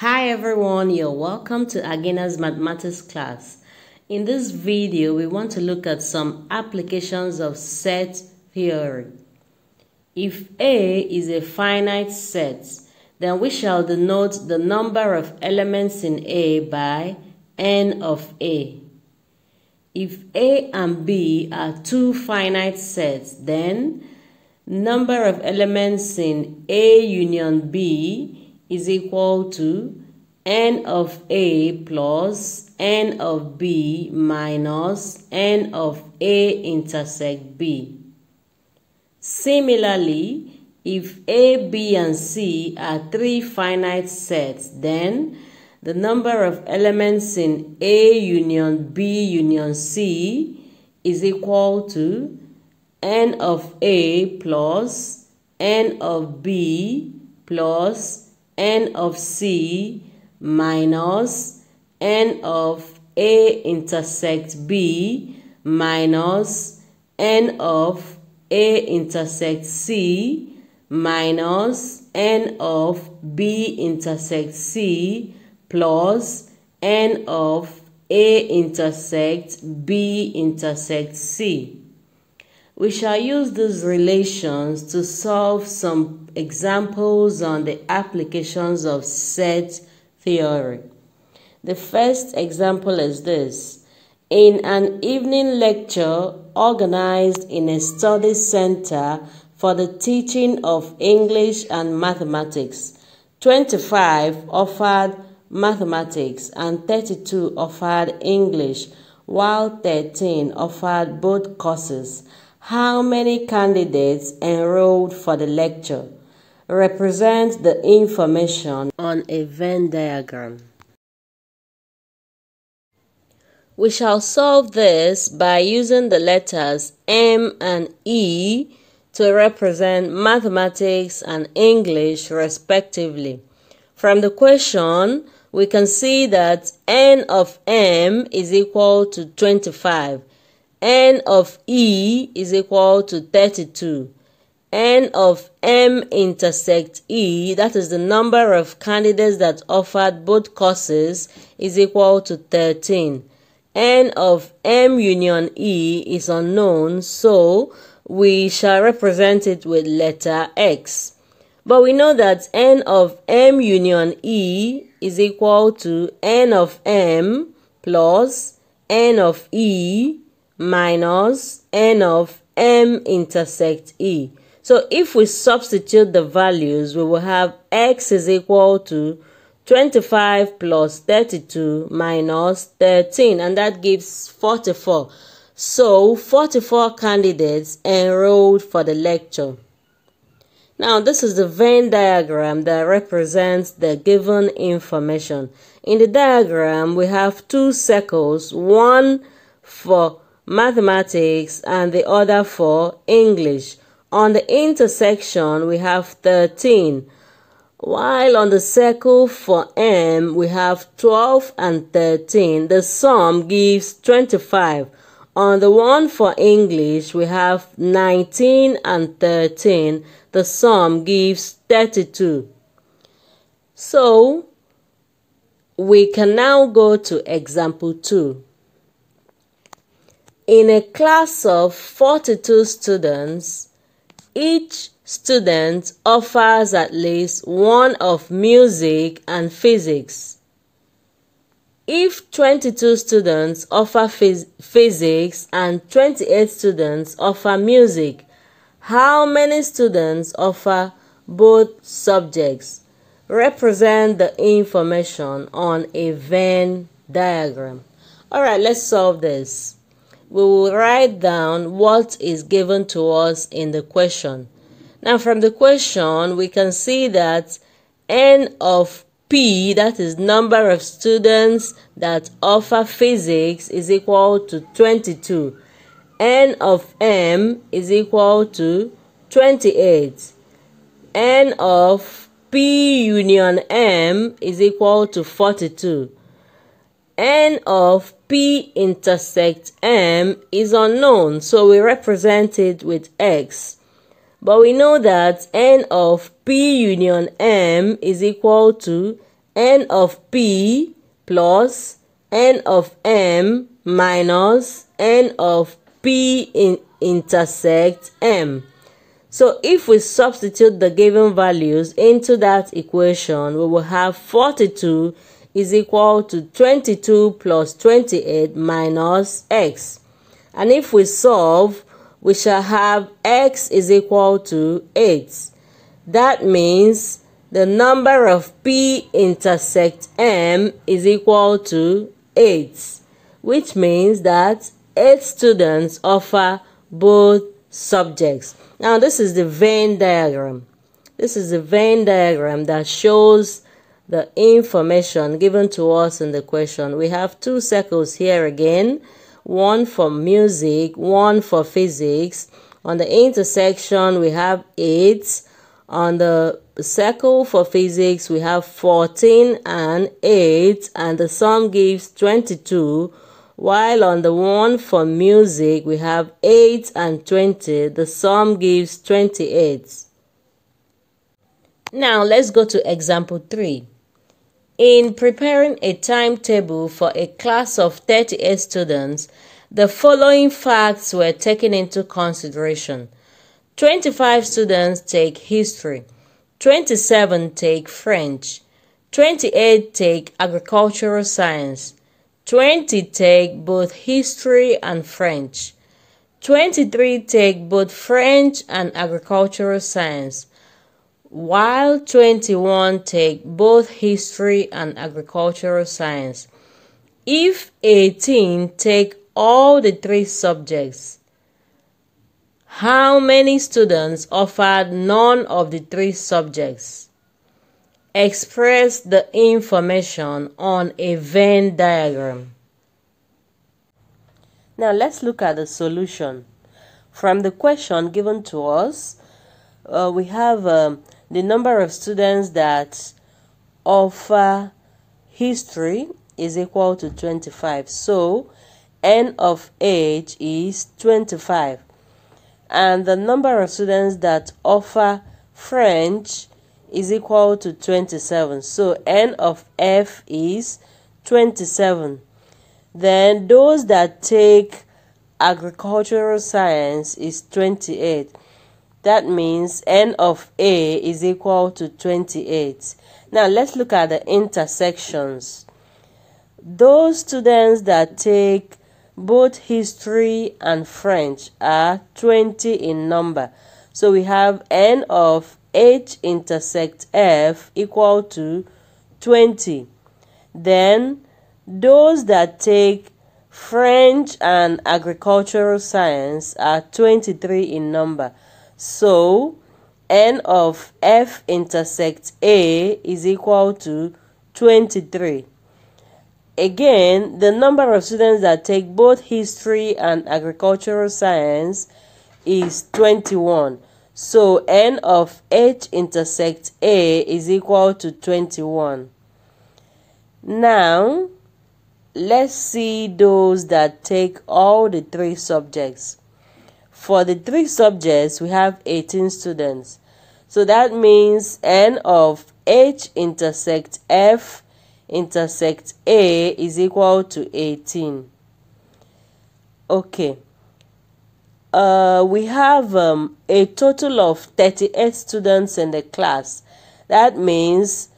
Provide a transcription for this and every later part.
Hi everyone, you're welcome to Agina's mathematics class. In this video, we want to look at some applications of set theory. If A is a finite set, then we shall denote the number of elements in A by n of A. If A and B are two finite sets, then number of elements in A union B is equal to n of A plus n of B minus n of A intersect B. Similarly, if A, B, and C are three finite sets, then the number of elements in A union B union C is equal to n of A plus n of B plus n of C minus n of A intersect B minus n of A intersect C minus n of B intersect C plus n of A intersect B intersect C. We shall use these relations to solve some examples on the applications of set theory. The first example is this. In an evening lecture organized in a study center for the teaching of English and mathematics, 25 offered mathematics and 32 offered English, while 13 offered both courses. How many candidates enrolled for the lecture? Represent the information on a Venn diagram. We shall solve this by using the letters M and E to represent mathematics and English respectively. From the question, we can see that n of m is equal to 25 n of E is equal to 32. N of M intersect E, that is the number of candidates that offered both courses, is equal to 13. n of M union E is unknown, so we shall represent it with letter X. But we know that n of M union E is equal to n of M plus n of E minus n of m intersect e. So if we substitute the values, we will have x is equal to 25 plus 32 minus 13 and that gives 44. So 44 candidates enrolled for the lecture. Now this is the Venn diagram that represents the given information. In the diagram we have two circles, one for mathematics, and the other for English. On the intersection, we have 13, while on the circle for M, we have 12 and 13. The sum gives 25. On the one for English, we have 19 and 13. The sum gives 32. So, we can now go to example 2. In a class of 42 students, each student offers at least one of music and physics. If 22 students offer phys physics and 28 students offer music, how many students offer both subjects? Represent the information on a Venn diagram. Alright, let's solve this we will write down what is given to us in the question. Now from the question, we can see that n of p, that is number of students that offer physics, is equal to 22. n of m is equal to 28. n of p union m is equal to 42 n of p intersect m is unknown, so we represent it with x. But we know that n of p union m is equal to n of p plus n of m minus n of p in intersect m. So if we substitute the given values into that equation, we will have 42 is equal to 22 plus 28 minus x. And if we solve, we shall have x is equal to 8. That means the number of p intersect m is equal to 8, which means that 8 students offer both subjects. Now this is the Venn diagram. This is the Venn diagram that shows the information given to us in the question. We have two circles here again, one for music, one for physics. On the intersection, we have 8. On the circle for physics, we have 14 and 8, and the sum gives 22 while on the one for music we have 8 and 20, the sum gives 28. Now let's go to example 3. In preparing a timetable for a class of 38 students, the following facts were taken into consideration. 25 students take history, 27 take French, 28 take agricultural science, 20 take both history and French. 23 take both French and agricultural science, while 21 take both history and agricultural science. If 18 take all the three subjects, how many students offered none of the three subjects? Express the information on a Venn diagram. Now let's look at the solution. From the question given to us, uh, we have um, the number of students that offer history is equal to 25. So, n of h is 25. And the number of students that offer French is equal to 27. So n of f is 27. Then those that take agricultural science is 28. That means n of a is equal to 28. Now let's look at the intersections. Those students that take both history and French are 20 in number. So we have n of H intersect F equal to 20. Then those that take French and agricultural science are 23 in number. So N of F intersect A is equal to 23. Again, the number of students that take both history and agricultural science is 21. So n of h intersect a is equal to 21. Now, let's see those that take all the three subjects. For the three subjects, we have 18 students. So that means n of h intersect f intersect a is equal to 18. Okay uh, we have um, a total of 38 students in the class. That means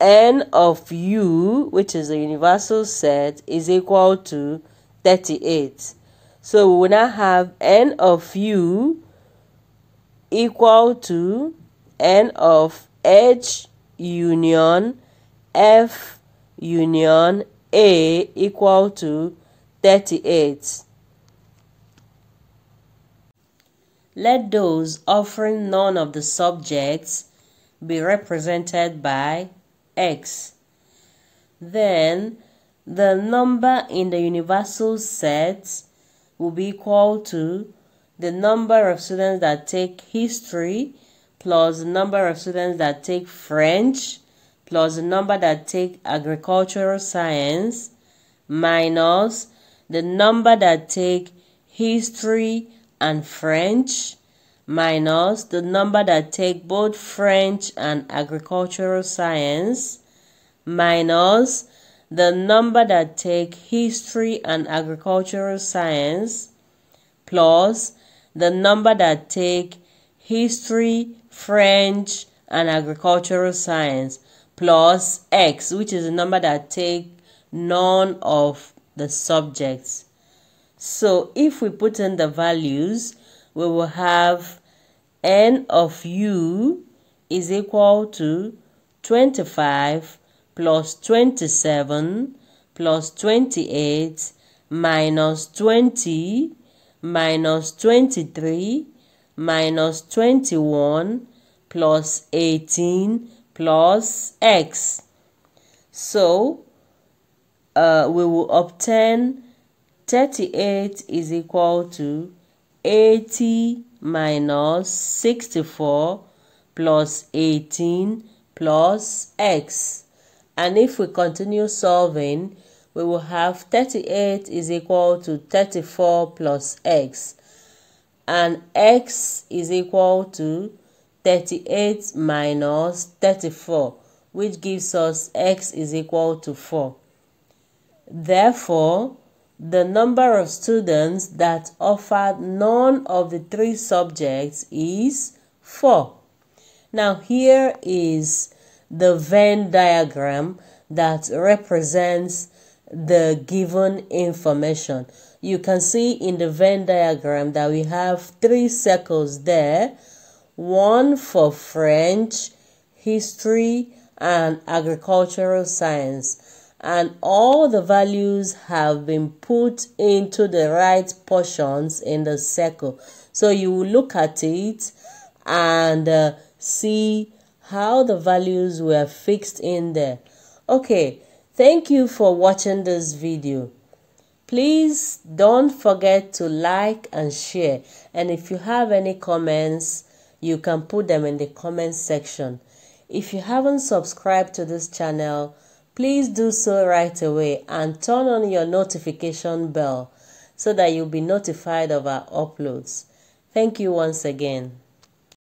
n of u, which is a universal set, is equal to 38. So we will now have n of u equal to n of h union f union a equal to 38. Let those offering none of the subjects be represented by x. Then the number in the universal set will be equal to the number of students that take history plus the number of students that take French plus the number that take agricultural science minus the number that take history and French minus the number that take both French and agricultural science minus the number that take history and agricultural science plus the number that take history, French, and agricultural science plus x, which is the number that take none of the subjects. So if we put in the values, we will have n of u is equal to 25 plus 27 plus 28 minus 20 minus 23 minus 21 plus 18 plus x. So, uh, we will obtain 38 is equal to 80 minus 64 plus 18 plus x. And if we continue solving, we will have 38 is equal to 34 plus x. And x is equal to 38 minus 34, which gives us x is equal to 4. Therefore, the number of students that offered none of the three subjects is 4. Now here is the Venn diagram that represents the given information. You can see in the Venn diagram that we have three circles there. One for French, history, and agricultural science. And all the values have been put into the right portions in the circle. So you will look at it and uh, see how the values were fixed in there. Okay, thank you for watching this video. Please don't forget to like and share. And if you have any comments, you can put them in the comment section. If you haven't subscribed to this channel, please do so right away and turn on your notification bell so that you'll be notified of our uploads. Thank you once again.